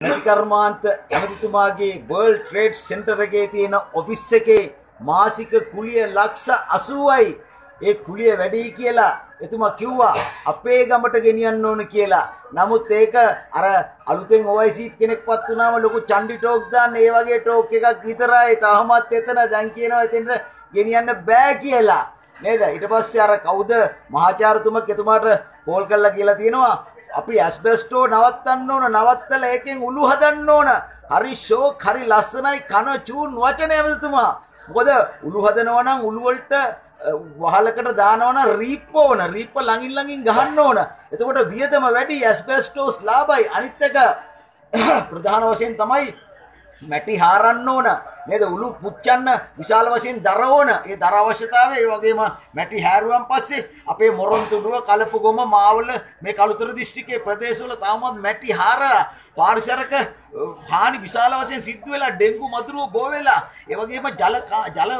කර්මාන්ත ඇමතිතුමාගේ world trade centre එකේ තියෙන ඔෆිස් එකේ මාසික කුලිය ලක්ෂ 80යි. ඒ කුලිය වැඩි කියලා එතුමා කිව්වා අපේ ගමට ගෙනියන්න ඕන කියලා. නමුත් ඒක අර අලුතෙන් OIC කෙනෙක්පත් වුණාම ලොකු චණ්ඩි ටෝක් දාන්න ඒ වගේ ටෝක් එකක් විතරයි. තාමත් එතන දැන් කියනවා එතෙන්ට ගෙනියන්න බෑ කියලා. නේද? ඊට පස්සේ අර කවුද මහාචාර්යතුමක් එතුමාට කෝල් කරලා කියලා තියෙනවා අපි ඇස්බෙස්ටෝ නවත්තන්න ඕන නවත්තලා ඒකෙන් උළු හදන්න ඕන. හරි ෂෝක් හරි ලස්සනයි කන චූන් වචන ඇමතිතුමා. මොකද උළු හදනවා නම් උළු වලට වහලකට දානවා නම් රීප් ඕන. රීප්ප ළඟින් ළඟින් ගහන්න ඕන. එතකොට වියදම වැඩි ඇස්බෙස්ටෝස් ලාභයි. අනිත් එක ප්‍රධාන වශයෙන් තමයි මැටි හාරන්න ඕන නේද? උළු පුච්චන්න විශාල වශයෙන් දර ඕන. ඒ දර අවශ්‍යතාවය ඒ වගේම මැටි හැරුවන් පස්සේ අපේ මොරොන්තුඩුව කලපුගොම මාවල මේ කළුතර දිස්ත්‍රික්කයේ ප්‍රදේශවල තාමත් මැටි හාරලා පාරිසරික හානි විශාල වශයෙන් සිද්ධ වෙලා ඩෙන්ගු මදුරුව බෝ වෙලා ඒ වගේම ජල ජල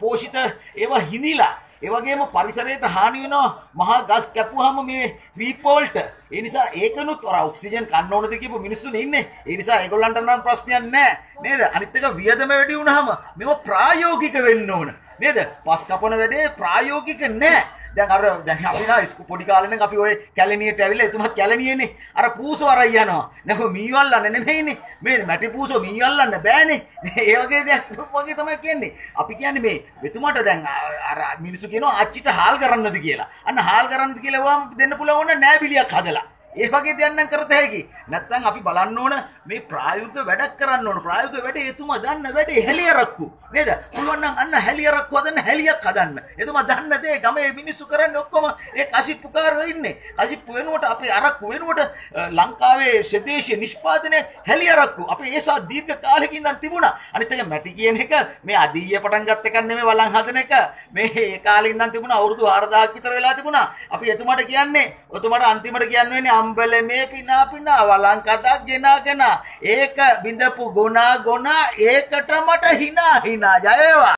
පෝෂිත ඒවා හිඳිලා ඒ වගේම පරිසරයට හානි වෙනවා මහා ගස් කැපුවාම මේ රීපෝල්ට. ඒ නිසා ඒකනුත් අර ඔක්සිජන් කන්න ඕනද කියපු මිනිස්සුනේ ඉන්නේ. ඒ නිසා ඒගොල්ලන්ට නම් ප්‍රශ්නයක් නැහැ නේද? අනිත් එක වියදම වැඩි වුණාම මේව ප්‍රායෝගික වෙන්න ඕන. නේද? පස් කපන වැඩේ ප්‍රායෝගික නැහැ දැන් අර දැන් අපි නා පොඩි කාලේ නම් අපි ඔය කැලණියට ඇවිල්ලා එතුමත් කැලණියනේ. අර පූසෝ අරයි යනවා. දැන් ඔය මීයෝ අල්ලන්නේ නෙමෙයිනේ. මේ මැටි පූසෝ මීයෝ අල්ලන්න බෑනේ. ඒ වගේ දෙයක් වගේ තමයි කියන්නේ. අපි කියන්නේ මේ එතුමාට දැන් අර මිනිස්සු කියනවා අච්චිට හාල් කරන්නද කියලා. අන්න හාල් කරන්නද කියලා වම් දෙන්න පුළුවන් ඕන නෑ බිලියක් හදලා. ඒ වගේ දෙයක් නම් කරත හැකි. නැත්නම් අපි බලන්න ඕන මේ ප්‍රායෝගික වැඩක් කරන්න ඕන. ප්‍රායෝගික වැඩේ එතුමා දන්න වැඩේ හැලියරක්කු. නේද? පුළුවන් නම් අන්න හැලියරක්කු හදන්න හැලියක් හදන්න. එතුමා දන්න දේ ගමේ මිනිස්සු කරන්නේ ඔක්කොම ඒ කසිප්පුකාරයෝ ඉන්නේ. කසිප්පු වෙනුවට අපේ අරක්කු වෙනුවට ලංකාවේ ස්වදේශීය නිෂ්පාදනය හැලියරක්කු. අපේ ඒසා දීර්ඝ කාලෙකින් ඉඳන් තිබුණා. අනිත් එක මැටි කියන එක මේ අදීය පටන් ගත්ත එකක් නෙමෙයි වලන් හදන එක. මේ ඒ කාලේ ඉඳන් තිබුණා අවුරුදු 4000ක් විතර වෙලා තිබුණා. අපි එතුමාට කියන්නේ ඔතුමාට අන්තිමට කියන්න වෙන්නේ අම්බලමේ පිනා පිනා වලංකතක් ගෙනාගෙන ඒක බිඳපු ගොනා ගොනා. ඒකට මට hina hina ජයවා.